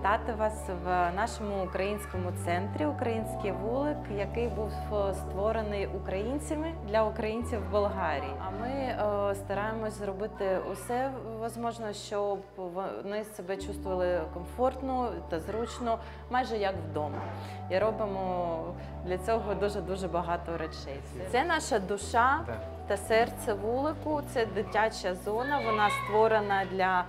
вітати вас в нашому українському центрі Український вулик, який був е, створений українцями для українців в Болгарії. А ми е, стараємось зробити усе можливе, щоб вони себе чувствували комфортно та зручно, майже як вдома. І робимо для цього дуже дуже багато речей. Це наша душа та серце вулику. Це дитяча зона. Вона створена для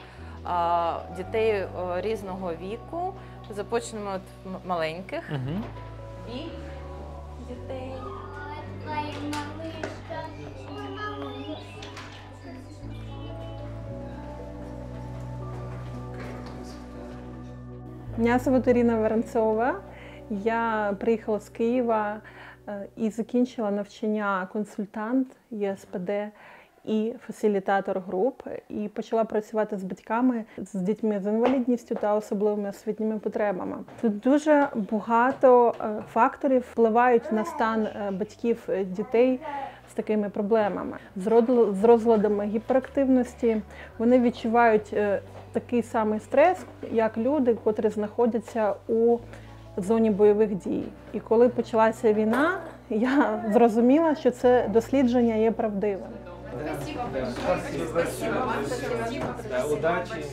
дітей е, різного віку. Започнемо от м- маленьких Мгм. і дітей. Мене звуть Ірина Воронцова. Я приїхала з Києва е, і закінчила навчання консультант ЄСПД і фасилітатор груп, і почала працювати з батьками, з дітьми з інвалідністю та особливими освітніми потребами. Тут дуже багато е, факторів впливають на стан е, батьків е, дітей з такими проблемами, з розладами гіперактивності. Вони відчувають такий самий стрес, як люди, котрі знаходяться у зоні бойових дій. І коли почалася війна, я зрозуміла, що це дослідження є правдивим. Да, удачи.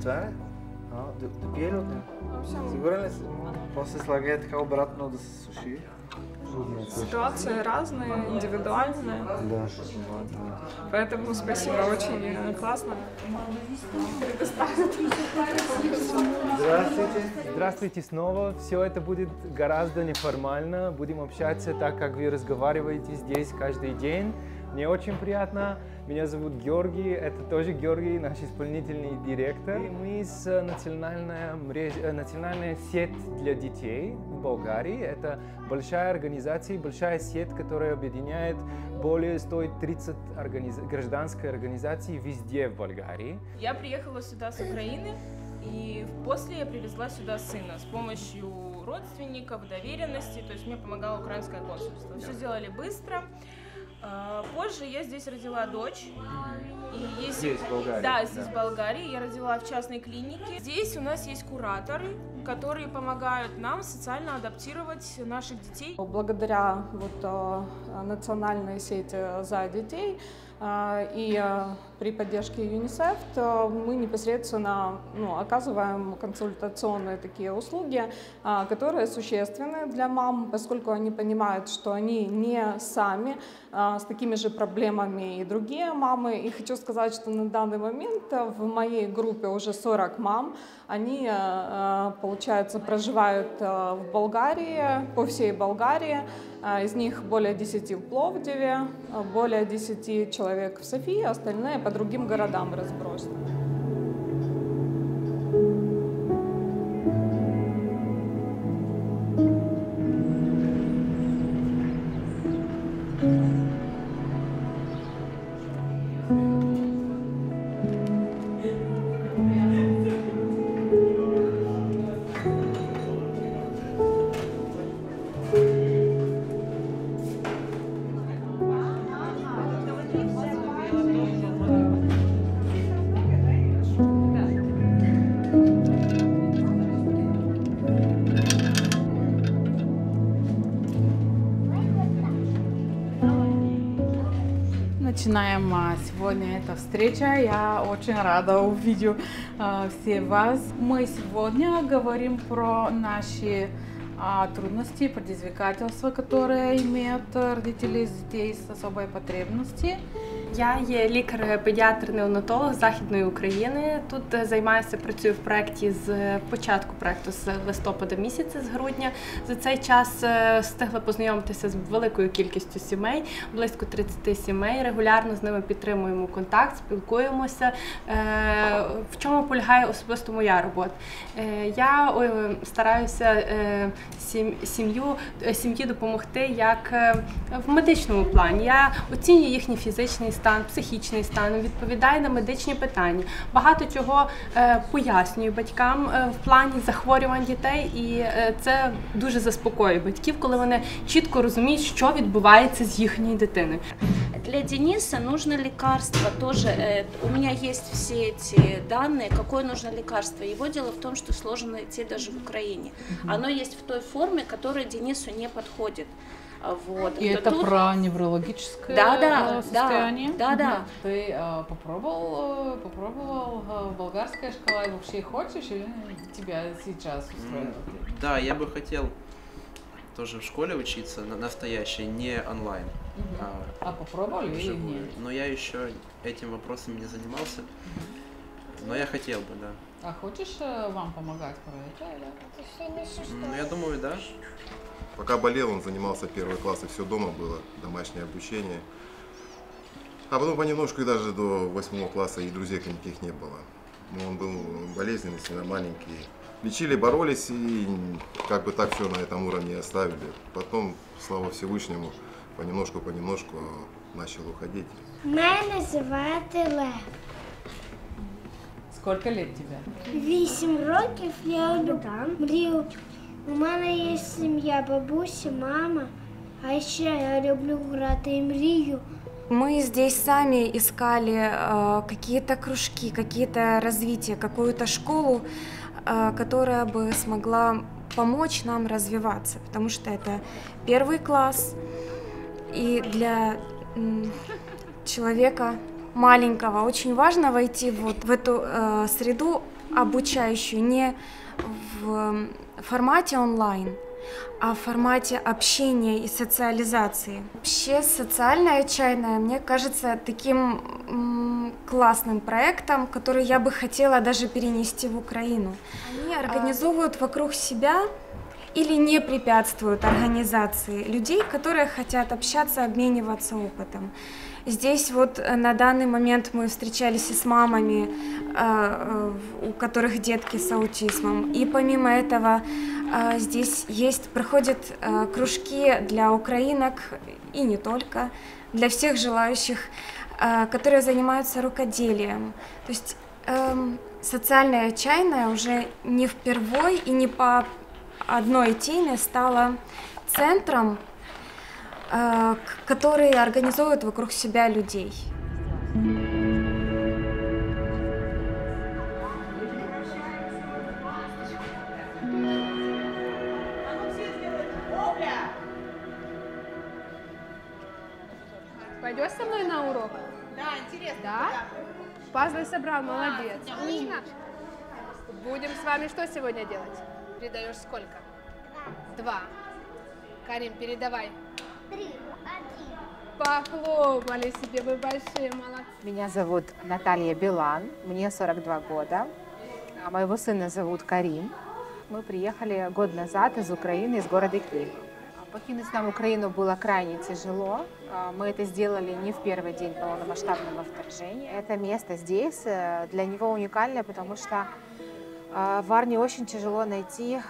Това е? А, да, да пие ли от него? Сигурен ли си? После слагай така обратно да се суши. Ситуации разные, индивидуальные. Да. Вот. Поэтому спасибо, очень классно. Здравствуйте. Здравствуйте снова. Все это будет гораздо неформально. Будем общаться так, как вы разговариваете здесь каждый день. Мне очень приятно. Меня зовут Георгий. Это тоже Георгий, наш исполнительный директор. И мы с э, мреж- э, национальная сеть для детей в Болгарии. Это большая организация, большая сеть, которая объединяет более 130 организ- гражданской организаций везде в Болгарии. Я приехала сюда с Украины, и после я привезла сюда сына с помощью родственников, доверенности, то есть мне помогало украинское консульство. Все сделали быстро. А, Позже я здесь родила дочь. И есть... Здесь, в Болгарии, Да, здесь да. в Болгарии. Я родила в частной клинике. Здесь у нас есть кураторы, которые помогают нам социально адаптировать наших детей. Благодаря вот, э, национальной сети за детей э, и при поддержке ЮНИСЕФ мы непосредственно ну, оказываем консультационные такие услуги, э, которые существенны для мам, поскольку они понимают, что они не сами э, с такими же проблемами и другие мамы. И хочу сказать, что на данный момент э, в моей группе уже 40 мам. Они, получается, проживают в Болгарии, по всей Болгарии. Из них более 10 в Пловдиве, более 10 человек в Софии, остальные по другим городам разбросаны. Начинаем а, сегодня эта встреча. Я очень рада увидеть а, все вас. Мы сегодня говорим про наши а, трудности, предизвикательства, которые имеют родители детей с особой потребностью. Я є лікар-педіатр-неонатолог Західної України. Тут е, займаюся, працюю в проєкті з е, початку проєкту з листопада місяця, з грудня. За цей час е, встигла познайомитися з великою кількістю сімей, близько 30 сімей. Регулярно з ними підтримуємо контакт, спілкуємося. В чому полягає особисто моя робота? Я стараюся сім'ю сім'ї допомогти як в медичному плані. Я оцінюю їхній фізичний стан стан, психічний стан, відповідає на медичні питання. Багато чого е, пояснює батькам е, в плані захворювань дітей, і е, це дуже заспокоює батьків, коли вони чітко розуміють, що відбувається з їхньою дитиною. Для Дениса нужно лекарство тоже. э, У меня есть все эти данные, какое нужно лекарство. Его дело в том, что сложно найти даже в Украине. Оно есть в той форме, которая Денису не подходит. А, Вот. И То это тут- про неврологическое Да, да, да, состояние? да, да. Мгм. Ты э, попробовал, э, попробовал э, болгарская шкала и вообще хочешь или тебя сейчас устроило? Да, я бы хотел тоже в школе учиться, на- настоящей, не онлайн. Мгм. а А попробовали или нет? Но я еще этим вопросом не занимался. Но я хотел бы, да. А хочешь вам помогать про это? Ну, я думаю, да. Пока болел, он занимался первый класс, и все дома было, домашнее обучение. А потом понемножку и даже до восьмого класса и друзей никаких не было. Ну, он был болезненный, сильно маленький. Лечили, боролись и как бы так все на этом уровне оставили. Потом, слава Всевышнему, понемножку-понемножку начал уходить. Мене звати Лев. Сколько лет тебе? Вісім років я люблю мрію. У мене є сім'я, бабуся, мама. А ще я люблю грати і мрію. Мы здесь сами искали э, какие-то кружки, какие-то развития, какую-то школу, э, которая бы смогла помочь нам развиваться, потому что это первый класс, и для м, человека маленького очень важно войти вот в эту э, среду обучающую не в формате онлайн, а в формате общения и социализации. Вообще социальная чайная мне кажется таким классным проектом, который я бы хотела даже перенести в Украину. Они организовывают вокруг себя или не препятствуют организации людей, которые хотят общаться, обмениваться опытом. Здесь вот э, на данный момент мы встречались и с мамами, э, э, у которых детки с аутизмом. И помимо этого здесь есть, проходят кружки для украинок и не только, для всех желающих, которые занимаются рукоделием. То есть эм, социальная чайная уже не впервой и не по одной теме стала центром, э, к- который организовывает вокруг себя людей. Пойдешь со мной на урок? Да, интересно. Да? Пазлы собрал, молодец. Умно. Будем с вами что сегодня делать? Передаешь сколько? Два. Карим, передавай. Три, Похлопали себе, вы большие молодцы. Меня зовут Наталья Билан, мне 42 года. А Моего сына зовут Карим. Мы приехали год назад из Украины, из города Киев. А Покинуть нам Украину было крайне тяжело. А, Мы это сделали не в первый день полномасштабного вторжения. Это место здесь э, для него уникальное, потому что э, в Варне очень тяжело найти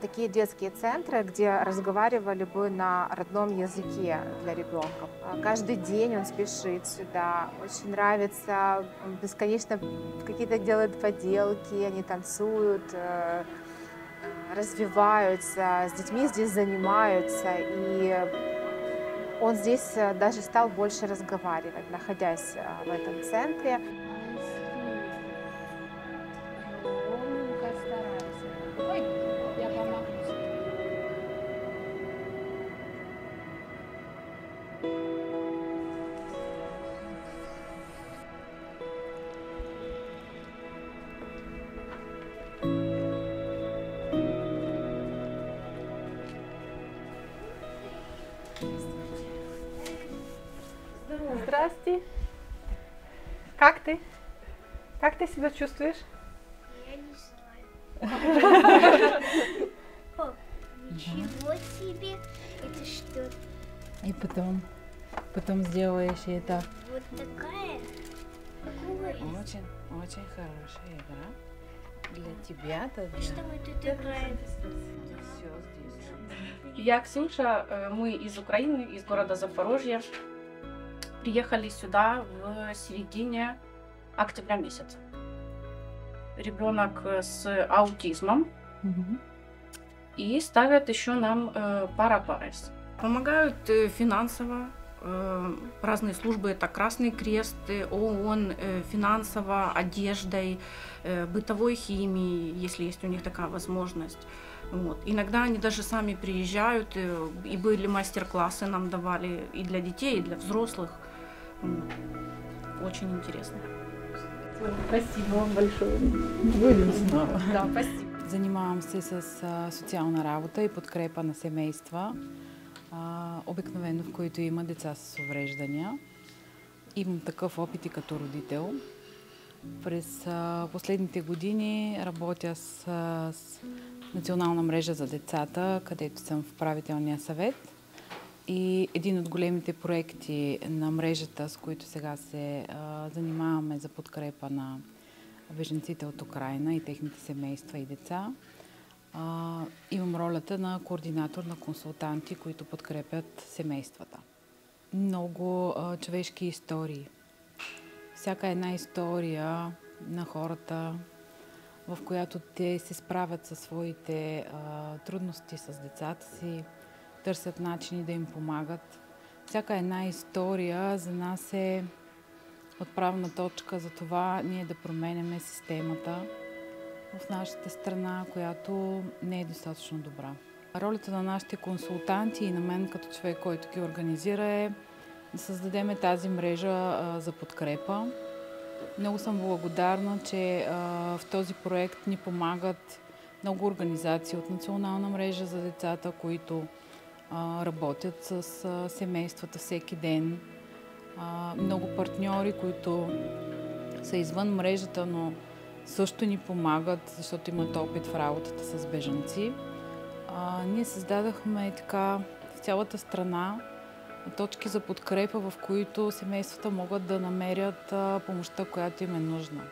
такие детские центры, где разговаривали бы на родном языке для ребенка. А Каждый день он спешит сюда, очень нравится, он бесконечно какие-то делает поделки, они танцуют, э, развиваются, с детьми здесь занимаются, и он здесь э, даже стал больше разговаривать, находясь э, в этом центре. Здрасте. Как ты? Как ты себя чувствуешь? Я не знаю. О, Ничего себе. Это что? И потом, потом сделаешь это. Вот такая? Очень, очень хорошая игра. Для тебя, то для... Что мы тут играем? Все здесь. Я Ксюша, э, мы из Украины, из города Запорожья. Приехали сюда в середине октября месяца. Ребенок с аутизмом. И ставят еще нам э, парапарез. Помогают э, финансово. Э, разные службы, это Красный Крест, э, ООН, э, финансово, одеждой, э, бытовой химией, если есть у них такая возможность. Вот. Иногда они даже сами приезжают, э, и были мастер-классы нам давали и для детей, и для взрослых. Очень интересно. Спасибо вам большое. Будем снова. Да, спасибо. Занимавам се с социална работа и подкрепа на семейства, обикновено в които има деца с увреждания. Имам такъв опит и като родител. През последните години работя с Национална мрежа за децата, където съм в правителния съвет. И един от големите проекти на мрежата, с които сега се а, занимаваме за подкрепа на беженците от Украина и техните семейства и деца, а, имам ролята на координатор на консултанти, които подкрепят семействата. Много а, човешки истории. Всяка една история на хората, в която те се справят със своите а, трудности с децата си, търсят начини да им помагат. Всяка една история за нас е отправна точка за това ние да променяме системата в нашата страна, която не е достатъчно добра. Ролята на нашите консултанти и на мен като човек, който ги организира е да създадем тази мрежа а, за подкрепа. Много съм благодарна, че а, в този проект ни помагат много организации от Национална мрежа за децата, които работят с семействата всеки ден. Много партньори, които са извън мрежата, но също ни помагат, защото имат опит в работата с бежанци. Ние създадахме така в цялата страна точки за подкрепа, в които семействата могат да намерят помощта, която им е нужна.